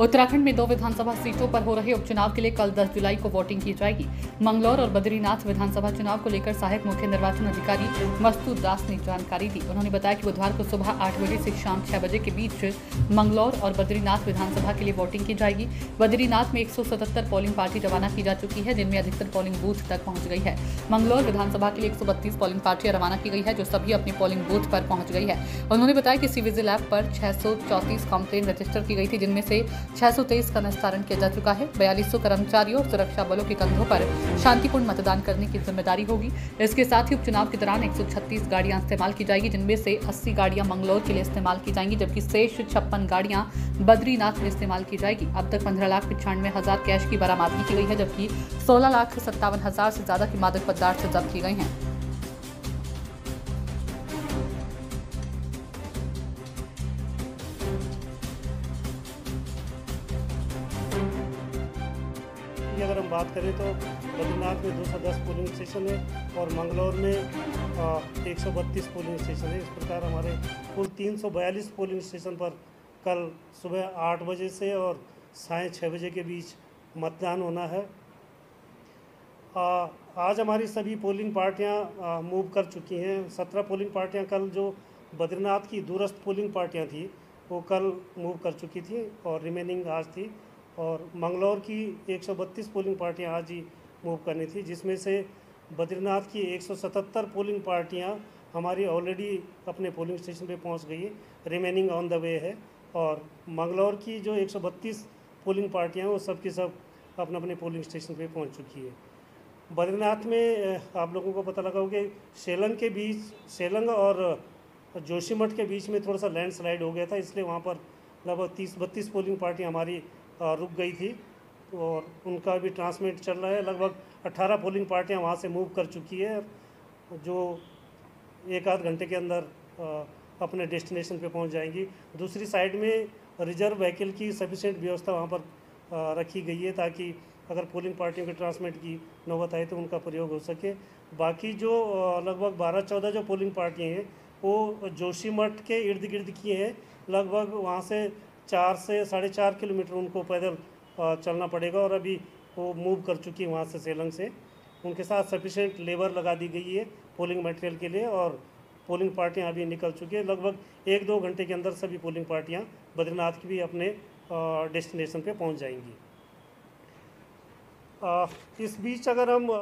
उत्तराखंड में दो विधानसभा सीटों पर हो रहे उपचुनाव के लिए कल 10 जुलाई को वोटिंग की जाएगी। मंगलौर और बद्रीनाथ विधानसभा चुनाव को लेकर सहायक मुख्य निर्वाचन अधिकारी मस्तूर दास ने जानकारी दी। उन्होंने बताया कि बुधवार को सुबह आठ बजे से शाम छह बजे के बीच मंगलौर और बद्रीनाथ विधानसभा के लिए वोटिंग की जाएगी। बद्रीनाथ में एक सौ सतहत्तर पोलिंग पार्टी रवाना की जा चुकी है, जिनमें अधिकतर पोलिंग बूथ तक पहुँच गई है। मंगलौर विधानसभा के लिए एक सौ बत्तीस पोलिंग पार्टियाँ रवाना की गई है, जो सभी अपने पोलिंग बूथ पर पहुँच गई है। उन्होंने बताया कि सीविजिल ऐप पर छह कंप्लेन रजिस्टर की गई थी, जिनमें से छह सौ तेईस का निस्तारण किया जा चुका है। बयालीस कर्मचारियों और सुरक्षा बलों के कंधों पर शांतिपूर्ण मतदान करने की ज़िम्मेदारी होगी। इसके साथ ही उपचुनाव के दौरान एक गाड़ियाँ इस्तेमाल की जाएगी, जिनमें से अस्सी गाड़ियाँ मंगलौर के लिए इस्तेमाल की जाएँगी, जबकि शेष छप्पन गाड़ियाँ बद्रीनाथ में इस्तेमाल की जाएगी। अब तक पंद्रह लाख पिचानवे हज़ार कैश की बरामदगी की गई है, जबकि सोलह लाख सत्तावन हज़ार से ज़्यादा की मादक पदार्थ जब्त की गई हैं। अगर हम बात करें तो बद्रीनाथ में 210 पोलिंग स्टेशन है और मंगलौर में एक सौ बत्तीस पोलिंग स्टेशन है। इस प्रकार हमारे कुल 342 पोलिंग स्टेशन पर कल सुबह आठ बजे से और साय छः बजे के बीच मतदान होना है। आ, आज हमारी सभी पोलिंग पार्टियाँ मूव कर चुकी हैं। सत्रह पोलिंग पार्टियाँ कल जो बद्रीनाथ की दूरस्थ पोलिंग पार्टियाँ थी वो कल मूव कर चुकी थी और रिमेनिंग आज थी। और मंगलौर की 132 पोलिंग पार्टियाँ आज ही मूव करनी थी, जिसमें से बद्रीनाथ की 177 पोलिंग पार्टियाँ हमारी ऑलरेडी अपने पोलिंग स्टेशन पे पहुँच गई है रिमेनिंग ऑन द वे है। और मंगलौर की जो 132 पोलिंग पार्टियाँ वो सब की सब अपने अपने पोलिंग स्टेशन पे पहुँच चुकी है। बद्रीनाथ में आप लोगों को पता लगा होगा शेलंग के बीच शेलंग और जोशीमठ के बीच में थोड़ा सा लैंडस्लाइड हो गया था, इसलिए वहाँ पर लगभग तीस बत्तीस पोलिंग पार्टी हमारी रुक गई थी और उनका भी ट्रांसमिट चल रहा है। लगभग 18 पोलिंग पार्टियाँ वहाँ से मूव कर चुकी है जो एक आध घंटे के अंदर अपने डेस्टिनेशन पे पहुँच जाएँगी। दूसरी साइड में रिज़र्व व्हीकल की सफिशेंट व्यवस्था वहाँ पर रखी गई है ताकि अगर पोलिंग पार्टियों के ट्रांसमिट की नौबत आए तो उनका प्रयोग हो सके। बाकी जो लगभग बारह चौदह जो पोलिंग पार्टियाँ हैं, वो जोशीमठ के इर्द गिर्द की हैं। लगभग वहाँ से चार से साढ़े चार किलोमीटर उनको पैदल चलना पड़ेगा और अभी वो मूव कर चुकी है वहाँ से सेलंग से। उनके साथ सफिशेंट लेबर लगा दी गई है पोलिंग मटेरियल के लिए और पोलिंग पार्टियाँ अभी निकल चुकी है। लगभग एक दो घंटे के अंदर सभी पोलिंग पार्टियाँ बद्रीनाथ की भी अपने डेस्टिनेशन पे पहुँच जाएँगी। इस बीच अगर हम